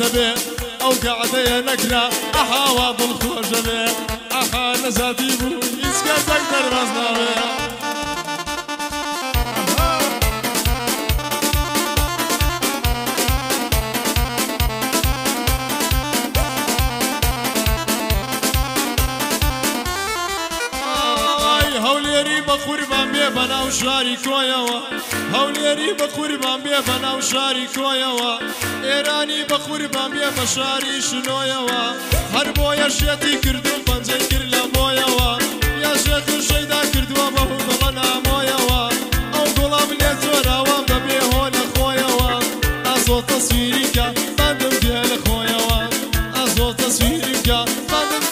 دەبێ ئەو گەعدەیە نەکرا ئەحاوا دڵخۆشە بێ ئەحا نەزاتی بوو هیچ کەسێک دەرباز ناوێ بە قوربان بێ بەناو شاری کۆیەوە. هەولێری بە قوربان بێ بەناو شاری کۆیەوە. ئێرانی بە قوربان بێ بە شاری شنۆیەوە. هەر بۆ یەشێتی کردو پەنجەی کرد لە بۆیەوە یا شێت شەیدا کردووە بەهوو بەڵە نامۆیەوە. ئەو گوڵام لێ جۆراوام بەبێ هۆ لە خۆیەوە. ئازۆ تەسویریکە بەندم دێ لە خۆیەوە. ئازۆ تەسویریکە بەندم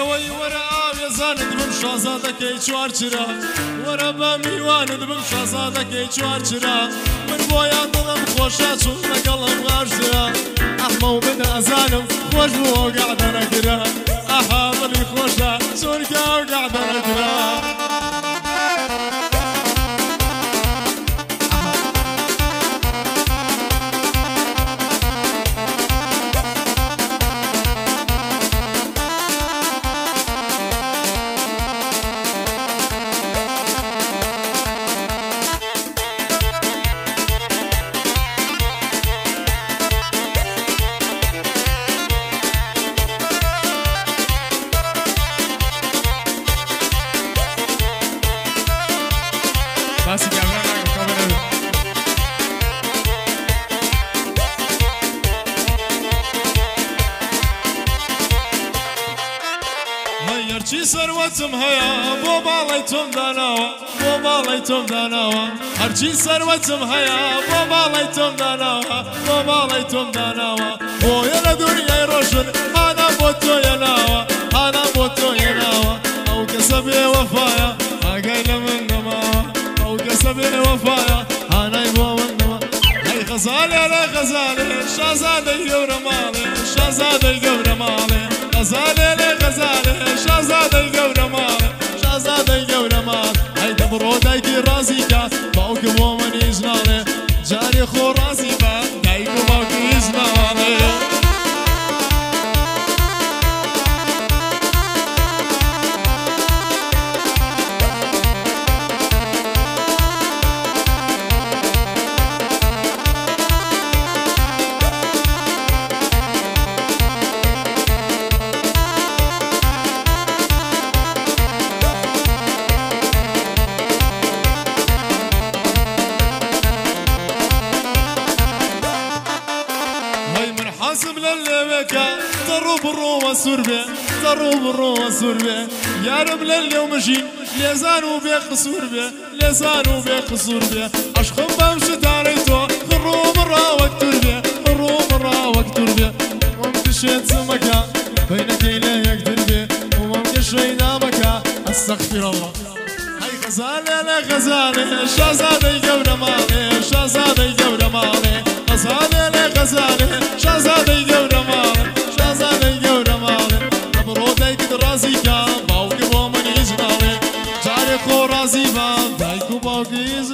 هەرەوەی وەرە ئاوێزانت بم شازادەکەی چوارچرا وەرە بە میوانت بم شازادەکەی چوارچرا من بۆیان دڵم خۆشە چون لەگەڵم غارجرا ئەحمە و من ئەزانم خۆش بوو گەعدە نەگرا ئەها دڵی خۆشە چۆنکە و هەرچی سەروەتم هەیە بۆ باڵی تۆم داناوە بۆ باڵی تۆم داناوە هەرچی سەروەتم هەیە بۆ باڵی تۆم داناوە بۆ باڵی تۆم داناوە بۆیە لە دووریای ڕۆژن هانا بۆ تۆ یەناوە هانا بۆ تۆ یەناوە ئەو کەسە بێ وەفایە ئاگای لە من نەماوە ئەو کەسە بێ وەفایە هانای بۆ من نەما ئەی غەزالێ لە غەزالێ شازادەی گەورە ماڵێ شازادەی گەورە ماڵێ شازادەی گەورە ماڵێ شازادەی گەورە ماڵ ئەی دەبڕۆ دایکی ڕازی کات باوکم بۆ منیش ناڵێ جارێ حاسب للبكا ضرب الروى سربة ضرب الروى سربة يا رب لليوم مشي ليزانو بيقصور به ليزانو بيقصور به. اشخم بمشي تاريتو خروب الراوك تربة خروب الراوك تربة ومكشيت سمكا بينك إليه يقدر به. ومكشي نامكا أستغفر الله. هاي غزالة لا غزالة شازادة جورة مالي شازادة جورة مالي. غزالة شازانه شازانه گورم آن شازانه گورم آن نم رو دیگه رازی کم باوکی با من ایز ناله. جای رازی با دیگه باوکی ایز